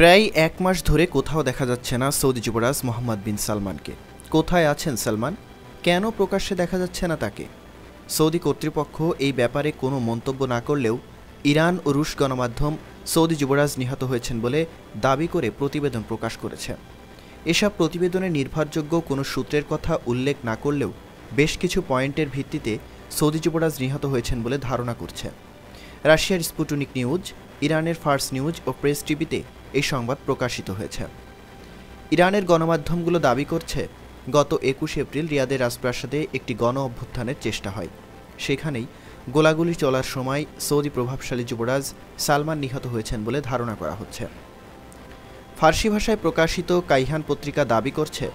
প্রায় এক মাস ধরে কোথাও দেখা যাচ্ছে না সৌদি যুবরাজ মোহাম্মদ বিন সালমানকে। কোথায় আছেন সালমান? কেন প্রকাশ্যে দেখা যাচ্ছে না তাকে? সৌদি কর্তৃপক্ষ এই ব্যাপারে কোনো মন্তব্য না করলেও ইরান ও রুশ গণমাধ্যম সৌদি যুবরাজ নিহত হয়েছেন বলে দাবি করে প্রতিবেদন প্রকাশ করেছে। এসব প্রতিবেদনে নির্ভরযোগ্য কোনো সূত্রের কথা উল্লেখ না করলেও বেশ কিছু পয়েন্টের ভিত্তিতে সৌদি যুবরাজ নিহত হয়েছেন বলে ধারণা করছে। রাশিয়ার স্পুটনিক নিউজ, ইরানের ফার্স নিউজ ও প্রেস টিভিতে এই সংবাদ প্রকাশিত হয়েছে। ইরানের গণমাধ্যমগুলো দাবি করছে, গত একুশ এপ্রিল রিয়াদের রাজপ্রাসাদে একটি গণ অভ্যুত্থানের চেষ্টা হয়। সেখানেই গোলাগুলি চলার সময় সৌদি প্রভাবশালী যুবরাজ সালমান নিহত হয়েছেন বলে ধারণা করা হচ্ছে। ফার্সি ভাষায় প্রকাশিত কাইহান পত্রিকা দাবি করছে,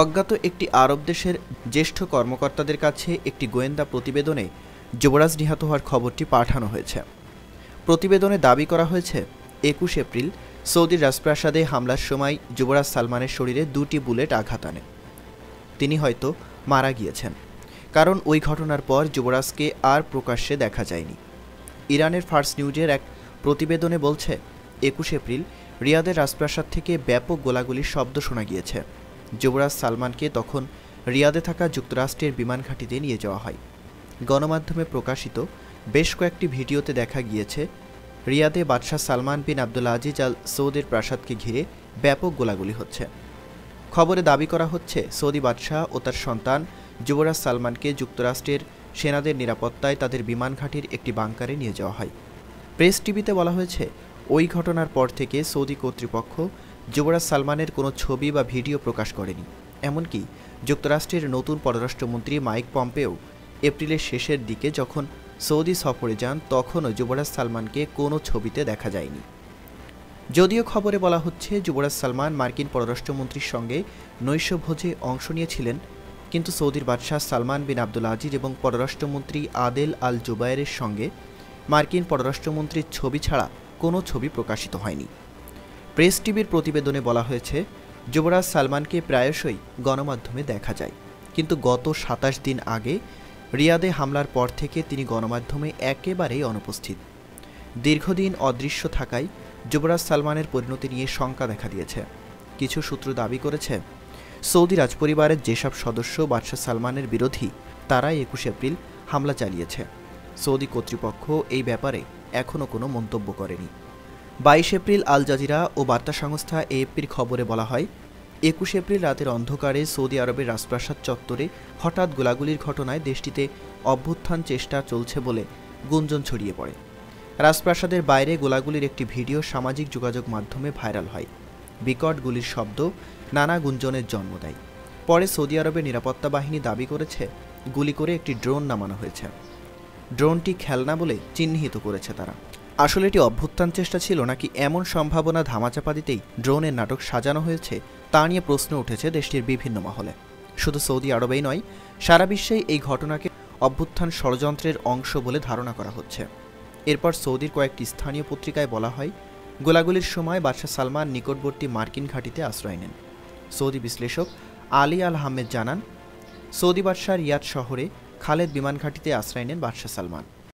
অজ্ঞাত একটি আরব দেশের জ্যেষ্ঠ কর্মকর্তাদের কাছে একটি গোয়েন্দা প্রতিবেদনে যুবরাজ নিহত হওয়ার খবরটি পাঠানো হয়েছে। প্রতিবেদনে দাবি করা হয়েছে, একুশ এপ্রিল সৌদির রাজপ্রাসাদে হামলার সময় যুবরাজ সালমানের শরীরে দুটি বুলেট আঘাত আনে। তিনি হয়তো মারা গিয়েছেন, কারণ ওই ঘটনার পর যুবরাজকে আর প্রকাশ্যে দেখা যায়নি। ইরানের ফার্স্ট নিউজের এক প্রতিবেদনে বলছে, একুশ এপ্রিল রিয়াদের রাজপ্রাসাদ থেকে ব্যাপক গোলাগুলির শব্দ শোনা গিয়েছে। যুবরাজ সালমানকে তখন রিয়াদে থাকা যুক্তরাষ্ট্রের বিমান ঘাঁটিতে নিয়ে যাওয়া হয়। গণমাধ্যমে প্রকাশিত বেশ কয়েকটি ভিডিওতে দেখা গিয়েছে রিয়াদে বাদশাহ সালমান বিন আবদুল্লা আজিজ আল সৌদের প্রাসাদকে ঘিরে ব্যাপক গোলাগুলি হচ্ছে। খবরে দাবি করা হচ্ছে, সৌদি বাদশাহ ও তার সন্তান যুবরাজ সালমানকে যুক্তরাষ্ট্রের সেনাদের নিরাপত্তায় তাদের বিমান ঘাঁটির একটি বাংকারে নিয়ে যাওয়া হয়। প্রেস টিভিতে বলা হয়েছে, ওই ঘটনার পর থেকে সৌদি কর্তৃপক্ষ যুবরাজ সালমানের কোনো ছবি বা ভিডিও প্রকাশ করেনি। এমনকি যুক্তরাষ্ট্রের নতুন পররাষ্ট্রমন্ত্রী মাইক পম্পেও এপ্রিলের শেষের দিকে যখন সৌদি সফরে যান, তখনও যুবরাজ সালমানকে কোনো ছবিতে দেখা যায়নি। যদিও খবরে বলা হচ্ছে, যুবরাজ সালমান মার্কিন পররাষ্ট্রমন্ত্রীর সঙ্গে নৈশভোজে অংশ নিয়েছিলেন, কিন্তু সৌদির বাদশাহ সালমান বিন আবদুল আজিজ এবং পররাষ্ট্রমন্ত্রী আদেল আল জুবায়ের সঙ্গে মার্কিন পররাষ্ট্রমন্ত্রীর ছবি ছাড়া কোনো ছবি প্রকাশিত হয়নি। প্রেস টিভির প্রতিবেদনে বলা হয়েছে, যুবরাজ সালমানকে প্রায়শই গণমাধ্যমে দেখা যায়, কিন্তু গত সাতাশ দিন আগে রিয়াদে হামলার পর থেকে তিনি গণমাধ্যমে একেবারেই অনুপস্থিত। দীর্ঘদিন অদৃশ্য থাকায় যুবরাজ সালমানের পরিণতি নিয়ে শঙ্কা দেখা দিয়েছে। কিছু সূত্র দাবি করেছে, সৌদি রাজপরিবারের যেসব সদস্য বাদশাহ সালমানের বিরোধী, তারাই একুশে এপ্রিল হামলা চালিয়েছে। সৌদি কর্তৃপক্ষ এই ব্যাপারে এখনও কোনো মন্তব্য করেনি। বাইশ এপ্রিল আল জাজিরা ও বার্তা সংস্থা এএপির খবরে বলা হয় একুশ এপ্রিল রাতের অন্ধকারে সৌদি আরবের রাজপ্রাসাদ চত্বরে হঠাৎ গোলাগুলির ঘটনায় দেশটিতে অভ্যুত্থান চেষ্টা চলছে বলে গুঞ্জন ছড়িয়ে পড়ে। রাজপ্রাসাদের বাইরে গোলাগুলির একটি ভিডিও সামাজিক যোগাযোগ মাধ্যমে ভাইরাল হয়। বিকট গুলির শব্দ, নানা গুঞ্জনের জন্ম দেয়। পরে সৌদি আরবের নিরাপত্তা বাহিনী দাবি করেছে, গুলি করে একটি ড্রোন নামানো হয়েছে। ড্রোনটি খেলনা বলে চিহ্নিত করেছে তারা। আসলে এটি অভ্যুত্থান চেষ্টা ছিল নাকি এমন সম্ভাবনা ধামাচাপা দিতেই ড্রোনের নাটক সাজানো হয়েছে তা নিয়ে প্রশ্ন উঠেছে দেশটির বিভিন্ন মহলে। শুধু সৌদি আরবেই নয়, সারা বিশ্বেই এই ঘটনাকে অভ্যুত্থান ষড়যন্ত্রের অংশ বলে ধারণা করা হচ্ছে। এরপর সৌদির কয়েকটি স্থানীয় পত্রিকায় বলা হয়, গোলাগুলির সময় বাদশাহ সালমান নিকটবর্তী মার্কিন ঘাঁটিতে আশ্রয় নেন। সৌদি বিশ্লেষক আলী আল আহমেদ জানান, সৌদি বাদশাহ রিয়াদ শহরে খালেদ বিমান ঘাঁটিতে আশ্রয় নেন বাদশাহ সালমান।